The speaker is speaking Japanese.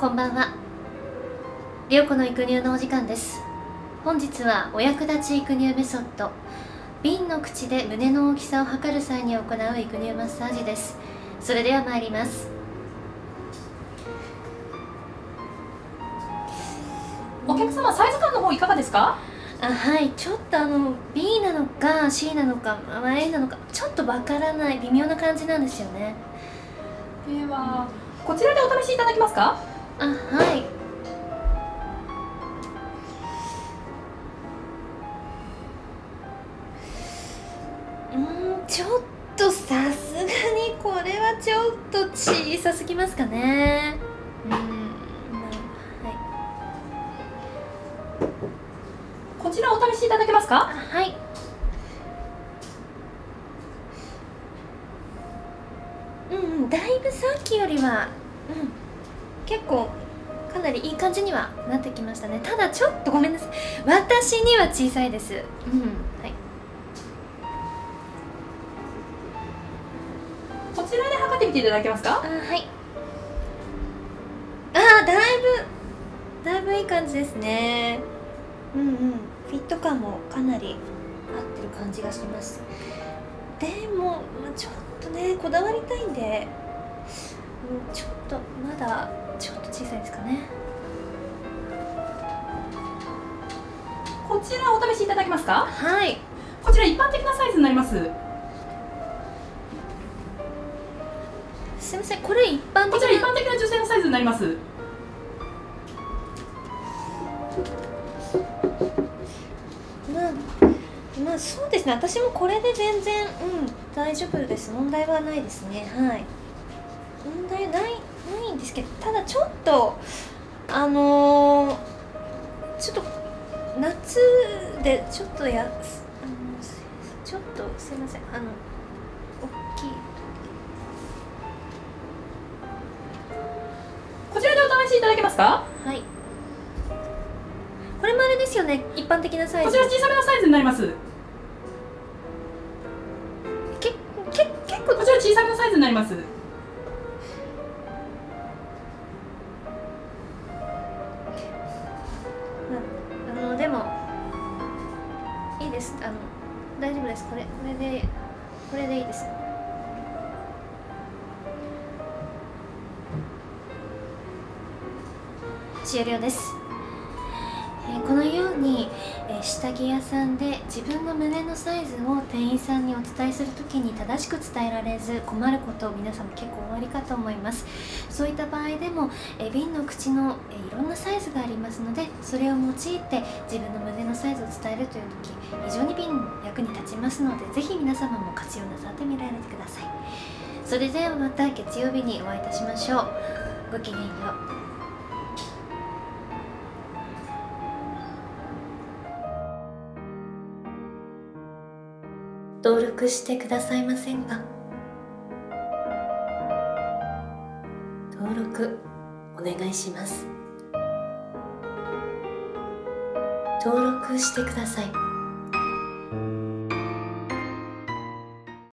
こんばんは。りょうこの育乳のお時間です。本日はお役立ち育乳メソッド、瓶の口で胸の大きさを測る際に行う育乳マッサージです。それでは参ります。お客様サイズ感の方いかがですか？あはい、ちょっとあの B なのか C なのか、まあ A なのか、ちょっとわからない微妙な感じなんですよね。ではこちらでお試しいただけますか？あはい。うーんちょっとさすがにこれはちょっと小さすぎますかね。うんまあはい。こちらお試しいただけますか？あはい。うんうんだいぶさっきよりはうん結構かなりいい感じにはなってきましたね。ただちょっとごめんなさい。私には小さいです。うん。はい。こちらで測ってみていただけますか？あはい。あーだいぶだいぶいい感じですね。うんうん。フィット感もかなり合ってる感じがします。でも、まあ、ちょっとねこだわりたいんで、うん、ちょっとまだちょっと小さいですかね。こちらお試しいただけますか？はい。こちら一般的なサイズになります。すみませんこれ一般的こちら一な般的な女性のサイズになります。まあまあそうですね。私もこれで全然うん大丈夫です。問題はないですね。はい問題ないないんですけどただちょっとあのーちょっと夏でちょっとやあのちょっとすいませんあの大きい。こちらでお試しいただけますか？はい。これもあれですよね一般的なサイズ。こちら小さめのサイズになります。けけ結構。こちら小さめのサイズになりますいです。あの大丈夫です。これこれでこれでいいです。終了です、えーこのように、下着屋さんで自分の胸のサイズを店員さんにお伝えするときに正しく伝えられず困ること皆様結構おありかと思います。そういった場合でも、え瓶の口の、えいろんなサイズがありますのでそれを用いて自分の胸のサイズを伝えるという時非常に瓶役に立ちますのでぜひ皆様も活用なさってみられてください。それではまた月曜日にお会いいたしましょう。ごきげんよう。登録してくださいませんか？登録お願いします。登録してください。